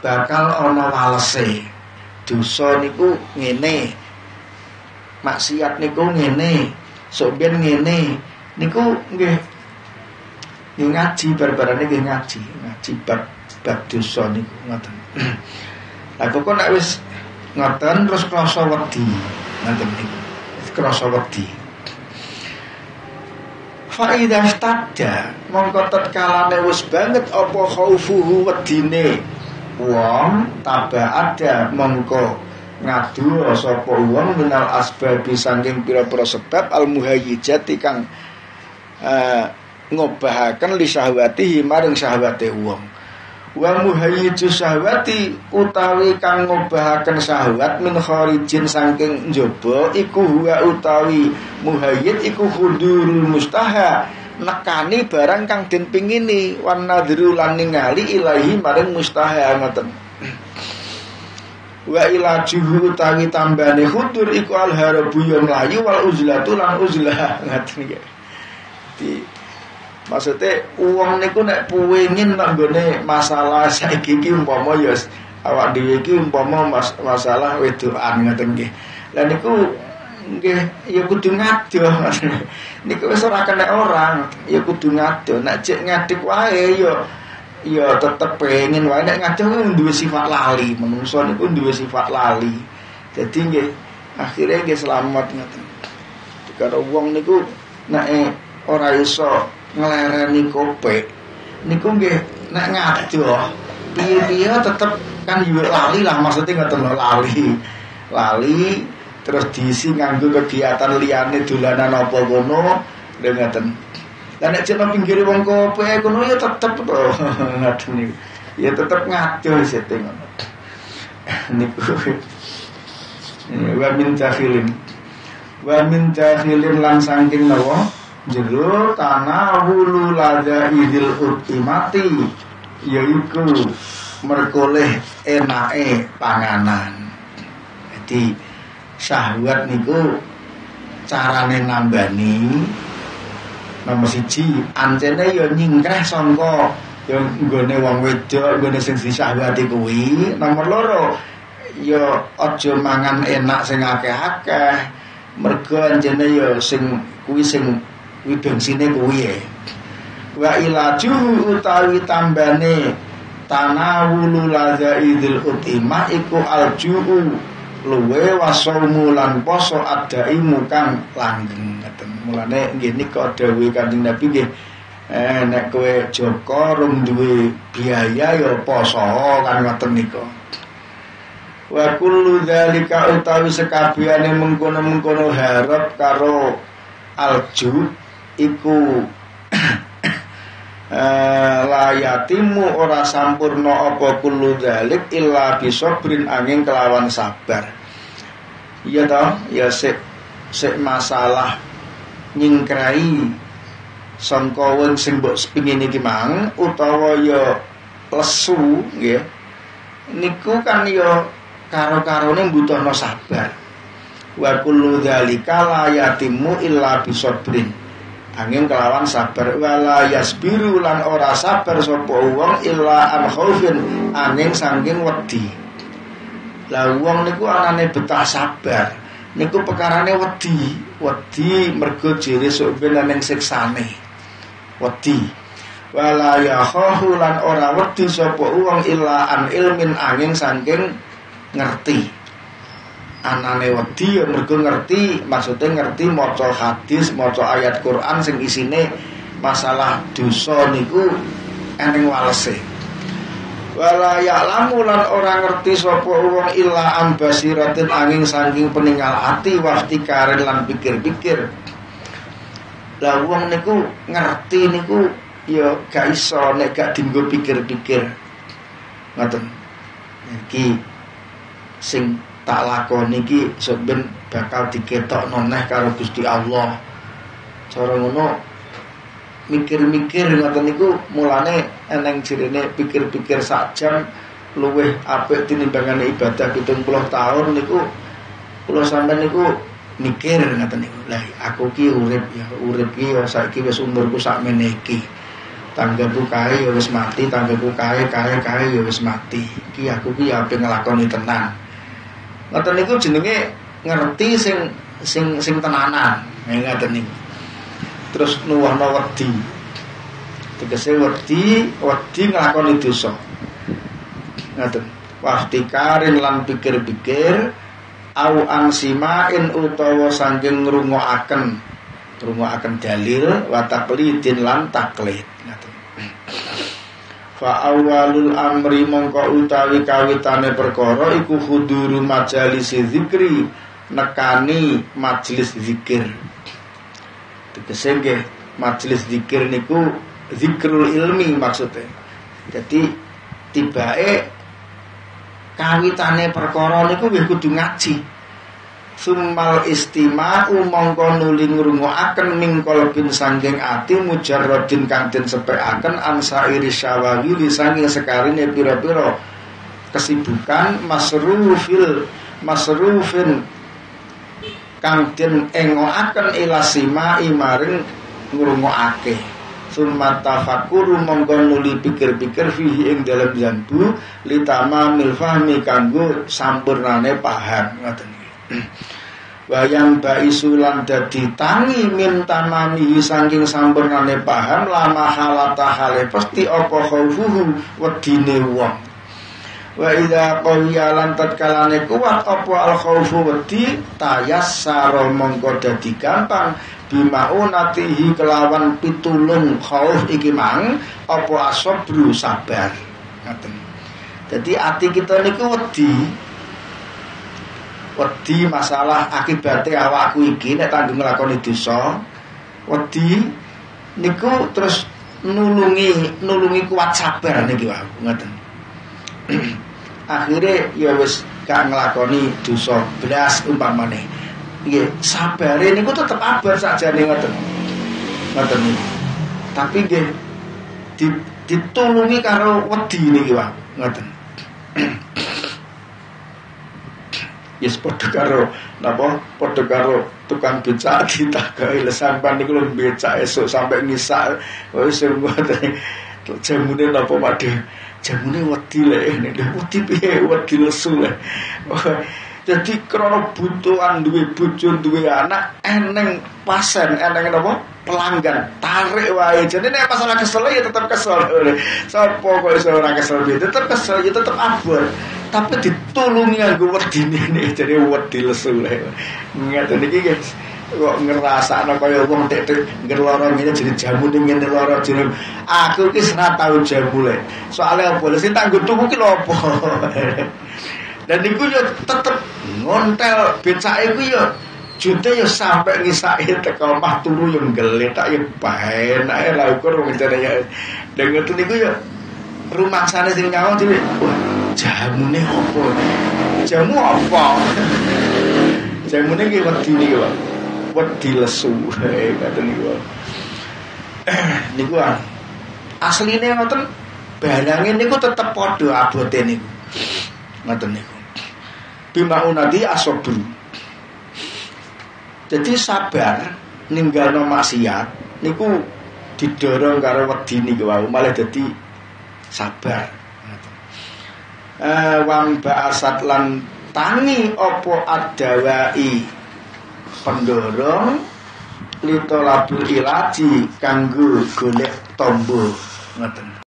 bakal ana walese. Dosa niku ngene. Maksiat niku ngene. Sok ben ngene. Niku nggih ngaji barbarane nggih ngaji, ngaji bab bab dosa niku ngoten. Lah kok nek wis ngoten terus krasa wedi. Ngoten niku. Krasa wedi. Faidah tada mongko tatkalane wis banget apa khaufuhu wedine wong taba ada mongko ngadu sapa wong asbab saking pira-pira sebab al muhayyijat kang uh, ngobahaken li syahwatihi maring syahwate wong. Wa muhayyiju syahwati utawi kang ngobahaken syahwat min kharijin saking njaba iku huwa utawi muhayyid iku hudurul mustaha nekani barang kang den pingini wan nadru lan ningali ilahi maring mustaha ngoten. Wa ila juhu utawi tambane hudur iku al harabu mlayu wal uzlatu lan uzlah. Ngoten iki Maksudnya uang niku nek puwingin nak gone masalah saiki iki umpama ya awak dhewe iki umpama mas, masalah wedokan ngoten nggih. Lah niku nggih ya kudu ngado. niku wis ora kena orang, ya kudu ngado. Nek cek ngadik wae ya ya tetep pengen wae nek ngado kan duwe sifat lali, menungso niku duwe sifat lali. Jadi nggih akhirnya nggih selamat ngoten. Kalau uang niku nek ora iso ngelereni kope niku nggih nek ngado piye-piye tetep kan yo lali lah maksudnya ngoten lali lali terus diisi nganggo kegiatan liyane dolanan apa kono lha ngoten lah nek jeneng pinggir wong kono ya tetep to. Ngoten niku. Ya tetep ngado setting niku. Wa min jahilin wa min jahilin lan saking nawa jero tanah hulu lada idil ultimati yaitu merkoleh enake panganan. Jadi syahwat niku carane nambani nomor siji ancene ya nyingkreh sangka ya nggone wong wedok nggone sing disahwati kuwi. Nomor loro ya aja mangan enak sing akeh-akeh. Mergo anjene ya sing kuwi sing kuwi bensine kuwi wa ilaju utawi tambane tanawulu idil utima iku aljuhu luwe wasaumu lan poso adaimu kang langgeng ngeten mulane nggih nika dawuh Kanjeng Nabi nggih eh nek kowe Joko rum duwe biaya ya poso kan ngoten nika. Wa kullu dzalika utawi sekabehane mengkono-mengkono harap karo alju iku layatimu ora sampurna apa kullu dzalik illa bisobrin angin kelawan sabar. Iya toh, ya sik sik masalah nyingkrai sangka wong sing mbok pengin iki mang utawa ya lesu nggih. Niku kan ya karo-karone mbutuhno sabar. Wa kullu dzalika layatimu illa bisobrin angin kelawan sabar. Wala yasbiru lan ora sabar sapa wong illa an khaufin angin saking wedi. Lah wong niku anane betah sabar. Niku pekarane wedi. Wedi mergo jere sok ben ning siksane. Wedi. Wala ya khafu lan ora wedi sapa wong illa an ilmin angin saking ngerti anane wedi ya mergo ngerti maksudnya ngerti maca hadis maca ayat Quran sing isine masalah dosa niku eneng walese. Wala ya'lamu lan ora ngerti sapa wong illa am basiratin angin saking peninggal ati waktu karen lan pikir-pikir. Lah wong niku ngerti niku ya gak iso nek gak dinggo pikir-pikir. Ngoten. Iki sing tak lakoni iki seben bakal diketok noneh karo Gusti Allah. Cara ngono mikir-mikir ngoten niku mulane eneng jirene pikir-pikir sak jam luweh apik tinimbangane ibadah 70 tahun niku kula sampean niku mikir ngoten niku. Lah aku ki urip ya urip ki ya saiki wis umurku sak meniki. tanggaku kae ya wis mati tanggaku kae kae kae ya wis mati iki aku ki ape nglakoni tenan ngoten niku jenenge ngerti sing sing sing tenanan. Ngoten niku. Terus nuwahno wedi. Tegese wedi wedi nglakoni dosa. Ngoten waftikarin lan pikir-pikir au ansimain utawa saking ngrungokaken ngrungokaken dalil wa taqlidin lan taklid ngoten Fa awalul amri mongko utawi kawitane perkara iku huduru majalis zikri nekani majelis zikir. Tegese nggih majelis zikir niku zikrul ilmi maksudnya. Jadi tibae kawitane perkara niku nggih kudu ngaji. Sumal istima'u mongko nuli ngrungokaken min qalbin sanggeng ati mujarradin kang den sepekaken ansairi syawagili saking sekarine pira-pira. Kesibukan masrufil masrufin kang den engokaken ilasima imaring ngrungokake. Summa tafakuru mongko nuli pikir-pikir fihi ing dalam jambu litama milfahmi kanggo sampurnane paham. Ngoten Wayang baisulan dadi tangi min tamami saking sampurnane paham lama halata hale pasti apa khaufuhu wedine wong. Wa idza qawiya lan tatkalane kuat apa al khaufu wedi tayassara mongko dadi gampang bimaunatihi kelawan pitulung khauf iki mang apa asabru sabar. Ngaten. Jadi ati kita niku wedi wedi masalah akibatnya awakku iki nek tanggung nglakoni dosa wedi niku terus nulungi nulungi kuat sabar niki wae ngoten. Akhirnya ya wis gak nglakoni dosa blas umpamane. Nggih sabare niku tetep abar sakjane ngoten. Ngoten tapi nggih ditulungi karo wedi niki wae ngoten Yes padha karo napa? Padha karo tukang becak ditagahi lesampan niku lho becak esuk sampai ngisak. Wis jamune napa padha jamune wedi lek nek wedi piye? Wedi lesu lek jadi krono butuhan duwe bojo duwe anak eneng pasen eneng napa? Pelanggan. Tarik wae. Jadi nek ora kesel ya tetap kesel. Sapa kok iso ora kesel tetap kesel ya tetap abot tapi ditulungi nganggo wedine nek jadi wedi lesu ngoten iki guys kok ngerasakno kaya wong tek tek ngeloro jadi jamu ning ngene loro jeneng aku ki ora tau jamu le. Soalé apa? Sing tak tuku ki apa? Dan niku yo tetep ngontel becake ku yo jute yo sampai ngisake teko omah turu yo nggelet tak yo nek lha ukur wong ya. Dengan niku yo rumah sana sing nyawang dhewe jamune apa? Jamu apa? Jamune ki wedi niki Pak. Wedi lesu kata niku niku asline ngoten barange niku tetep padha abote niku. Ngoten niku. Bima unadi asobru. Jadi sabar ninggalno maksiat niku didorong karo wedi niku wau malah dadi sabar wang ba'asat lan tangi opo adawai? Pendorong litolabul ilaji kanggo golek tombo. Ngoten